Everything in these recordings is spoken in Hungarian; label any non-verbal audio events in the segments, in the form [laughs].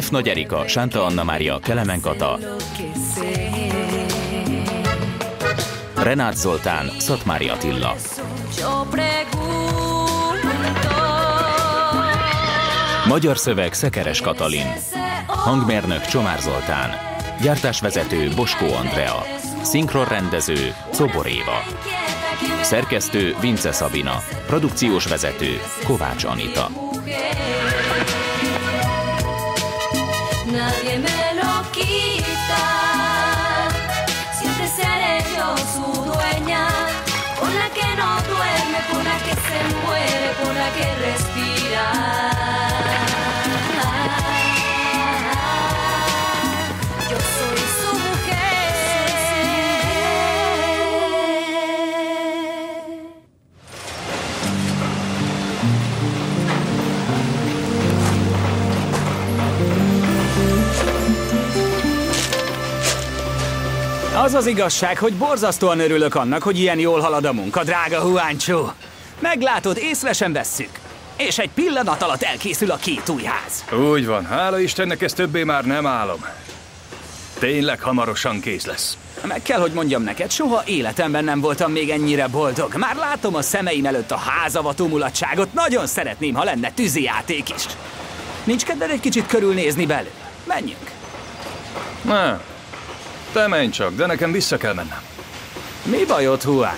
F. Nagy Erika, Sánta Anna Mária, Kelemen Kata, Renát Zoltán, Szatmári Attila. Magyar szöveg Szekeres Katalin. Hangmérnök Csomár Zoltán. Gyártásvezető Boskó Andrea. Szinkronrendező Czobor Éva. Szerkesztő Vince Szabina. Produkciós vezető Kovács Anita. Nadie me lo quita. Siempre seré yo su dueña. Con la que no duerme, con la que se muere, con la que respira. Az az igazság, hogy borzasztóan örülök annak, hogy ilyen jól halad a munka, drága Huáncsó. Meglátod, észre sem vesszük. És egy pillanat alatt elkészül a két új ház. Úgy van, hála Istennek, ez többé már nem álom. Tényleg hamarosan kész lesz. Meg kell, hogy mondjam neked, soha életemben nem voltam még ennyire boldog. Már látom a szemeim előtt a házavató mulatságot, nagyon szeretném, ha lenne tűzijáték is. Nincs kedved egy kicsit körülnézni belül? Menjünk. Na, te menj csak, de nekem vissza kell mennem. Mi bajod, Juan?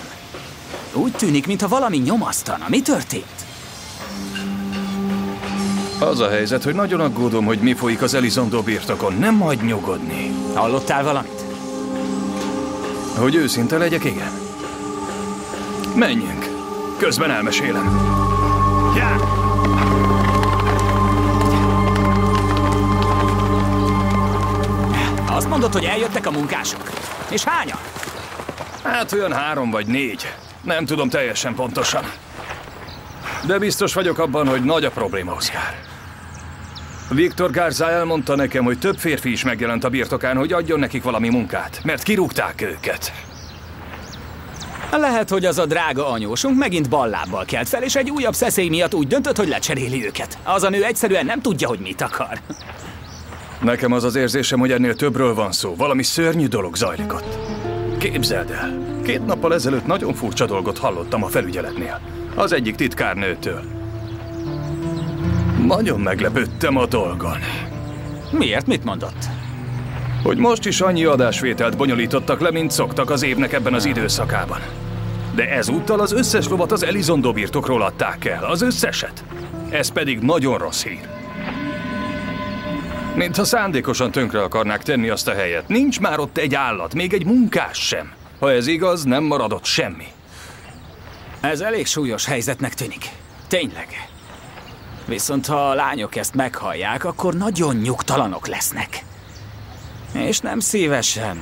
Úgy tűnik, mintha valami nyomasztana. Mi történt? Az a helyzet, hogy nagyon aggódom, hogy mi folyik az Elizondo birtokon. Nem majd nyugodni. Hallottál valamit? Hogy őszinte legyek, igen. Menjünk. Közben elmesélem. Azt mondod, hogy eljöttek a munkások? És hányan? Hát olyan három vagy négy. Nem tudom teljesen pontosan. De biztos vagyok abban, hogy nagy a probléma, Oscar. Viktor Garza elmondta nekem, hogy több férfi is megjelent a birtokán, hogy adjon nekik valami munkát, mert kirúgták őket. Lehet, hogy az a drága anyósunk megint ballábbal kelt fel, és egy újabb szeszély miatt úgy döntött, hogy lecseréli őket. Az a nő egyszerűen nem tudja, hogy mit akar. Nekem az az érzésem, hogy ennél többről van szó. Valami szörnyű dolog zajlik ott. Képzeld el, két nappal ezelőtt nagyon furcsa dolgot hallottam a felügyeletnél. Az egyik titkárnőtől. Nagyon meglepődtem a dolgon. Miért? Mit mondott? Hogy most is annyi adásvételt bonyolítottak le, mint szoktak az évnek ebben az időszakában. De ezúttal az összes lovat az Elizondo birtokról adták el, az összeset. Ez pedig nagyon rossz hír. Mintha szándékosan tönkre akarnák tenni azt a helyet. Nincs már ott egy állat, még egy munkás sem. Ha ez igaz, nem maradott semmi. Ez elég súlyos helyzetnek tűnik. Tényleg. Viszont ha a lányok ezt meghallják, akkor nagyon nyugtalanok lesznek. És nem szívesen...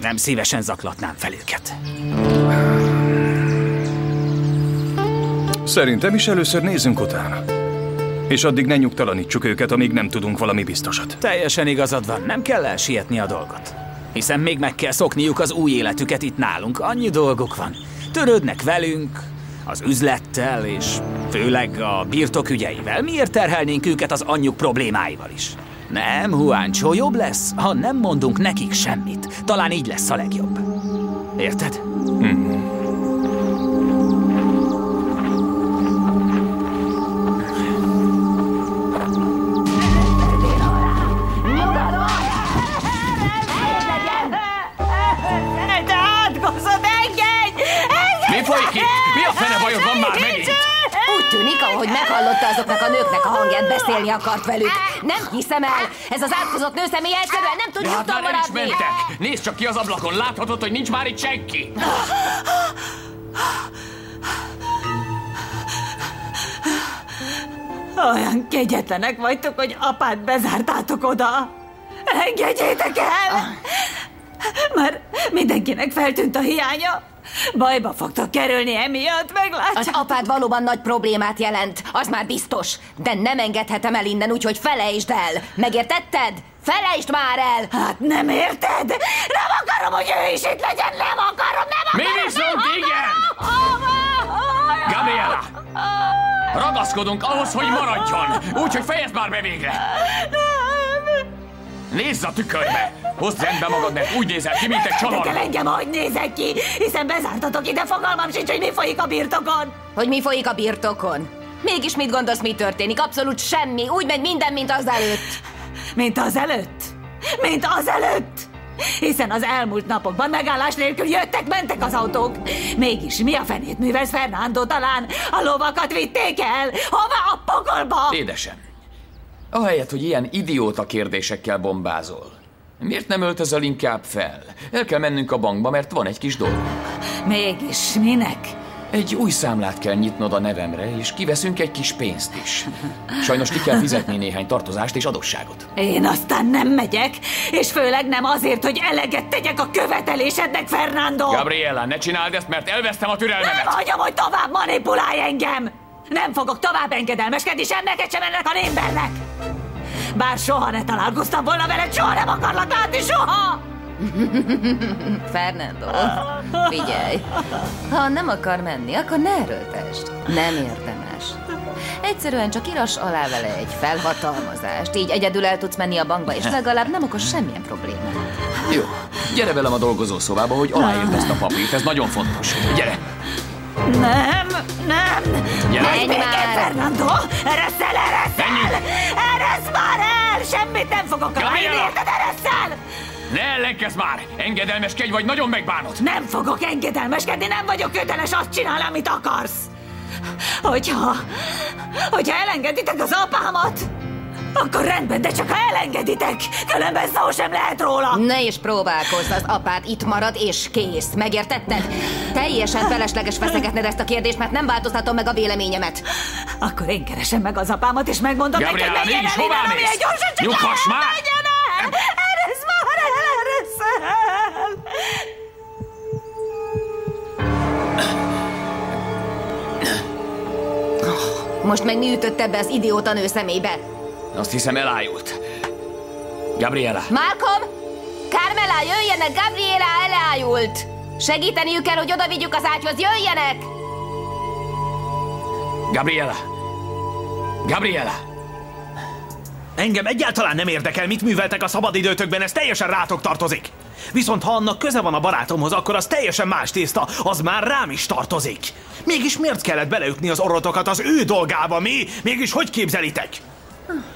Nem szívesen zaklatnám fel őket. Szerintem is először nézzünk utána. És addig ne nyugtalanítsuk őket, amíg nem tudunk valami biztosat. Teljesen igazad van, nem kell elsietni a dolgot. Hiszen még meg kell szokniuk az új életüket itt nálunk, annyi dolgok van. Törődnek velünk, az üzlettel, és főleg a birtok ügyeivel. Miért terhelnénk őket az anyjuk problémáival is? Nem, Huáncsó, jobb lesz, ha nem mondunk nekik semmit. Talán így lesz a legjobb. Érted? Hmm. Hogy meghallotta azoknak a nőknek a hangját, beszélni akart velük. Nem hiszem el, ez az átkozott nőszemély egyszerűen nem tud nyugton hát maradni. mentek. Nézd csak ki az ablakon, láthatod, hogy nincs már itt senki. Olyan kegyetlenek vagytok, hogy apát bezártátok oda. Engedjétek el! Már mindenkinek feltűnt a hiánya. Bajba fogtok kerülni emiatt, meglátja. Az apád valóban nagy problémát jelent, az már biztos. De nem engedhetem el innen, úgyhogy felejtsd el. Megértetted? Felejtsd már el! Hát nem érted? Nem akarom, hogy ő is itt legyen, nem akarom, nem akarom! Mi viszont nem igen! Gabriela! Ragaszkodunk ahhoz, hogy maradjon. Úgyhogy fejezd már be végre. Nézz a tükörbe! Hozd rendbe magad, mert úgy nézel ki, mint egy De csavar. engem, hogy nézek ki, hiszen bezártatok ide, fogalmam sincs, hogy mi folyik a birtokon. Hogy mi folyik a birtokon? Mégis mit gondolsz, mi történik? Abszolút semmi. Úgy megy minden, mint az előtt. Mint az előtt? Mint az előtt? Hiszen az elmúlt napokban megállás nélkül jöttek, mentek az autók. Mégis mi a fenét művelsz, Fernando? Talán a lovakat vitték el? Hova a pokolba? Édesem, ahelyett, hogy ilyen idióta kérdésekkel bombázol, miért nem öltözöl inkább fel? El kell mennünk a bankba, mert van egy kis dolgunk. Mégis minek? Egy új számlát kell nyitnod a nevemre, és kiveszünk egy kis pénzt is. Sajnos ki kell fizetni néhány tartozást és adósságot. Én aztán nem megyek, és főleg nem azért, hogy eleget tegyek a követelésednek, Fernando! Gabriela, ne csináld ezt, mert elvesztem a Nem türelmemet. hagyom, hogy tovább manipulálj engem! Nem fogok tovább engedelmeskedni sem neked, sem ennek a némbernek! Bár soha ne találkoztam volna veled, soha nem akarlak látni, soha! Fernando, figyelj. Ha nem akar menni, akkor ne erőltesd. Nem érdemes. Egyszerűen csak iras alá vele egy felhatalmazást, így egyedül el tudsz menni a bankba, és legalább nem okoz semmilyen problémát. Jó, gyere velem a dolgozószobába, hogy aláírd ezt a papírt, ez nagyon fontos. Gyere! Nem, nem! Gyere! Menj békén, már! Fernando! Eresz el, eresz már el! Semmit nem fogok Gabriela! érted? Eresz el! Ne ellenkezz már! Engedelmeskedj, vagy nagyon megbánod. Nem fogok engedelmeskedni, nem vagyok köteles azt csinálni, amit akarsz. Hogyha... Hogyha elengeditek az apámat, akkor rendben, de csak ha elengeditek, különben szó sem lehet róla. Ne is próbálkozz, az apád itt marad, és kész. Megértetted? Teljesen felesleges feszegetned ezt a kérdést, mert nem változtatom meg a véleményemet. Akkor én keresem meg az apámat, és megmondom neki, hogy menjen el hová innen, mész? amilyen gyorsan csak Nyughass lehet, már! Menjen el! Eresz már el, eresz el! Most meg mi ütötte be az idióta nő szemébe? Azt hiszem elájult. Gabriela, Malcolm! Carmela, jöjjenek! Gabriela elájult! Segíteniük kell, hogy oda vigyük az ágyhoz, jöjjenek! Gabriela! Gabriela! Engem egyáltalán nem érdekel, mit műveltek a szabadidőtökben, ez teljesen rátok tartozik. Viszont ha annak köze van a barátomhoz, akkor az teljesen más tészta, az már rám is tartozik. Mégis miért kellett beleütni az orrotokat az ő dolgába, mi? Mégis hogy képzelitek?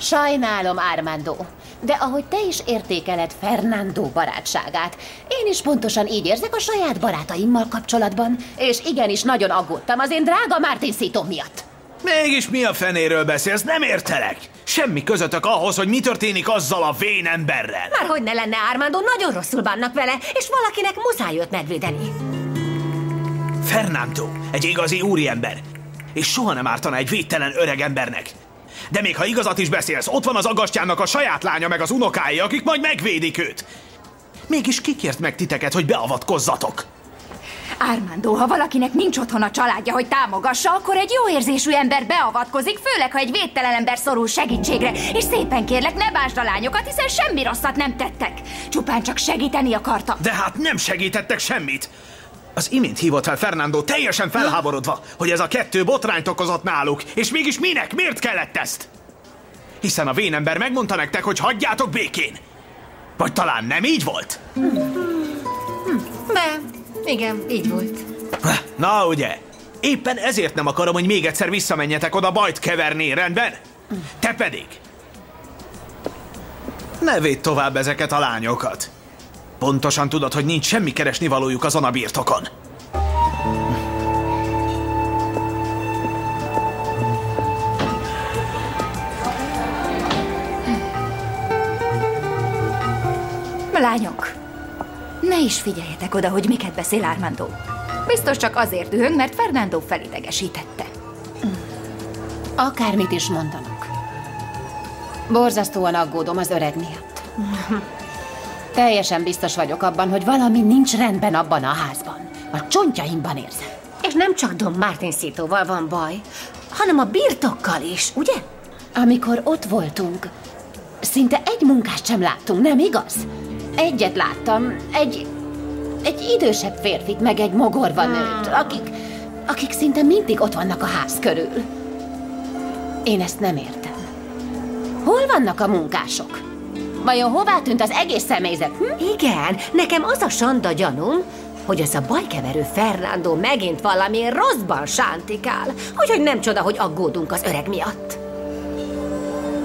Sajnálom, Armando, de ahogy te is értékeled Fernando barátságát, én is pontosan így érzek a saját barátaimmal kapcsolatban, és igenis nagyon aggódtam az én drága Martin Szító miatt. Mégis mi a fenéről beszélsz? Nem értelek. Semmi közöttök ahhoz, hogy mi történik azzal a vén emberrel. Már hogy ne lenne, Armando, nagyon rosszul bánnak vele, és valakinek muszáj őt megvédeni. Fernando, egy igazi úriember. És soha nem ártana egy védtelen öreg embernek. De még ha igazat is beszélsz, ott van az agastyának a saját lánya meg az unokái, akik majd megvédik őt. Mégis kikért meg titeket, hogy beavatkozzatok? Armando, ha valakinek nincs otthon a családja, hogy támogassa, akkor egy jó érzésű ember beavatkozik, főleg, ha egy védtelen ember szorul segítségre. És szépen kérlek, ne básd a lányokat, hiszen semmi rosszat nem tettek. Csupán csak segíteni akartak. De hát nem segítettek semmit. Az imént hívott fel Fernando teljesen felháborodva, hogy ez a kettő botrányt okozott náluk, és mégis minek, miért kellett ezt? Hiszen a vénember megmondta nektek, hogy hagyjátok békén. Vagy talán nem így volt? De, igen, így volt. Na ugye, éppen ezért nem akarom, hogy még egyszer visszamenjetek oda bajt keverni, rendben? Te pedig. Ne védd tovább ezeket a lányokat. Pontosan tudod, hogy nincs semmi keresni valójuk azon a birtokon. Lányok, ne is figyeljetek oda, hogy miket beszél Armando. Biztos csak azért dühöng, mert Fernando felidegesítette. Akármit is mondanak. Borzasztóan aggódom az öreg miatt. [laughs] Teljesen biztos vagyok abban, hogy valami nincs rendben abban a házban. A csontjaimban érzem. És nem csak Don Martin Szítóval van baj, hanem a birtokkal is, ugye? Amikor ott voltunk, szinte egy munkást sem láttunk, nem igaz? Egyet láttam, egy, egy idősebb férfit, meg egy mogorva nőt, akik, akik szinte mindig ott vannak a ház körül. Én ezt nem értem. Hol vannak a munkások? Vajon hová tűnt az egész személyzet? Hm? Igen, nekem az a sanda gyanúm, hogy ez a bajkeverő Fernando megint valami rosszban sántikál, úgyhogy nem csoda, hogy aggódunk az öreg miatt.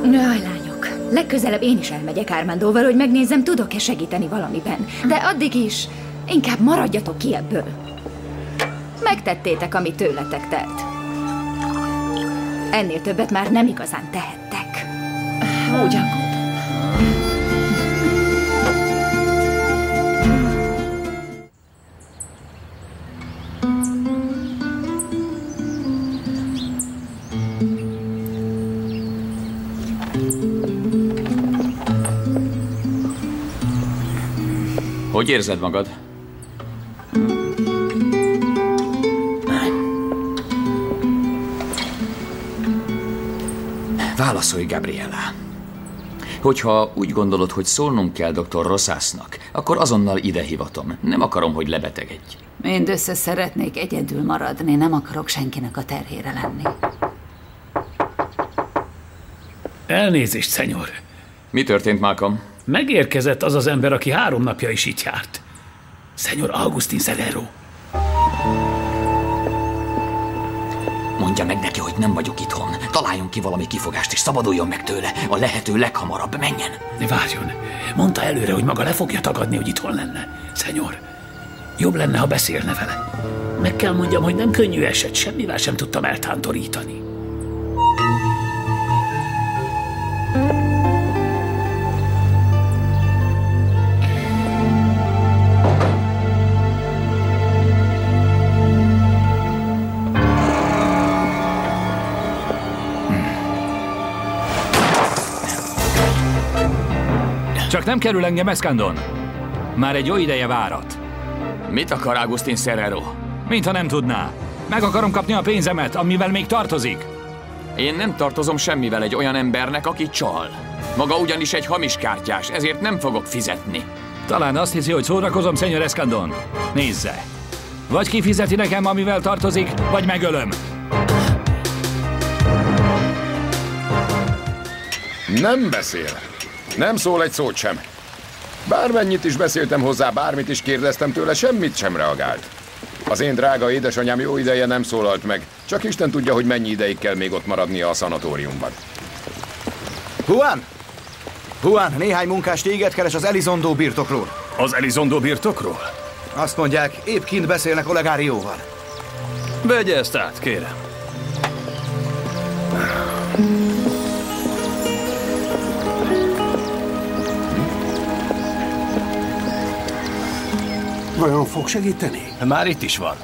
Jaj, lányok, legközelebb én is elmegyek Ármándóval, hogy megnézzem, tudok-e segíteni valamiben. De addig is, inkább maradjatok ki ebből. Megtettétek, ami tőletek telt. Ennél többet már nem igazán tehettek. Úgy Hogy érzed magad? Válaszolj, Gabriela. Hogyha úgy gondolod, hogy szólnunk kell dr. Rosásznak, akkor azonnal ide hivatom. Nem akarom, hogy lebetegedj. Mindössze szeretnék egyedül maradni, nem akarok senkinek a terhére lenni. Elnézést, szenyor. Mi történt, Malcolm? Megérkezett az az ember, aki három napja is itt járt. Szenyor Augustin Serrero. Mondja meg neki, hogy nem vagyok itthon. Találjon ki valami kifogást, és szabaduljon meg tőle. A lehető leghamarabb menjen. Ne várjon. Mondta előre, hogy maga le fogja tagadni, hogy itthon lenne. Szenyor, jobb lenne, ha beszélne vele. Meg kell mondjam, hogy nem könnyű eset, semmivel sem tudtam eltántorítani. Nem kerül engem Eskandon. Már egy jó ideje várat. Mit akar Agustin Serrero? Mintha nem tudná. Meg akarom kapni a pénzemet, amivel még tartozik. Én nem tartozom semmivel egy olyan embernek, aki csal. Maga ugyanis egy hamis kártyás, ezért nem fogok fizetni. Talán azt hiszi, hogy szórakozom, Szenyor Eskandon. Nézze. Vagy kifizeti nekem, amivel tartozik, vagy megölöm. Nem beszél. Nem szól egy szót sem. Bármennyit is beszéltem hozzá, bármit is kérdeztem tőle, semmit sem reagált. Az én drága édesanyám jó ideje nem szólalt meg. Csak Isten tudja, hogy mennyi ideig kell még ott maradnia a szanatóriumban. Juan! Juan, néhány munkás téged keres az Elizondo birtokról. Az Elizondo birtokról? Azt mondják, épp kint beszélnek Olegárióval. Vegye ezt át, kérem. Vajon fog segíteni? Már itt is van.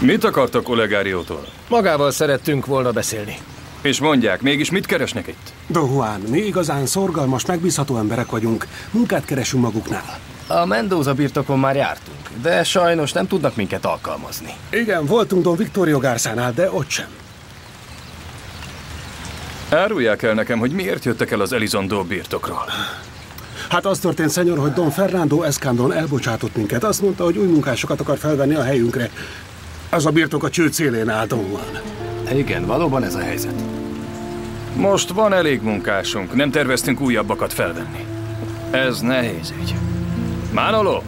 Mit akartak Olegáriótól? Magával szerettünk volna beszélni. És mondják, mégis mit keresnek itt? Don Juan, mi igazán szorgalmas, megbízható emberek vagyunk. Munkát keresünk maguknál. A Mendoza birtokon már jártunk, de sajnos nem tudnak minket alkalmazni. Igen, voltunk Don Victorio Gárszánál, de ott sem. Árulják el nekem, hogy miért jöttek el az Elizondo birtokról. Hát az történt, szenyor, hogy Don Fernando Escandon elbocsátott minket. Azt mondta, hogy új munkásokat akar felvenni a helyünkre. Az a birtok a cső célén áll, Don Juan. Igen, valóban ez a helyzet. Most van elég munkásunk, nem terveztünk újabbakat felvenni. Ez nehéz ügy. Manolo!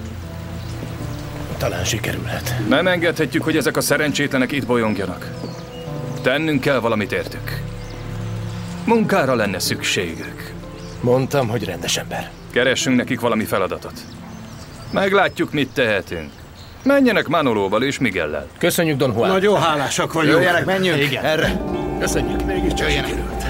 Talán sikerülhet. Nem engedhetjük, hogy ezek a szerencsétlenek itt bolyongjanak. Tennünk kell valamit értük. Munkára lenne szükségük. Mondtam, hogy rendes ember. Keressünk nekik valami feladatot. Meglátjuk, mit tehetünk. Menjenek Manoloval és Miguellel. Köszönjük, Don Juan. Nagyon hálásak vagyunk. Jöjjenek, menjünk. Igen. Erre. Köszönjük. Mégis csak Jöjjenek. sikerült.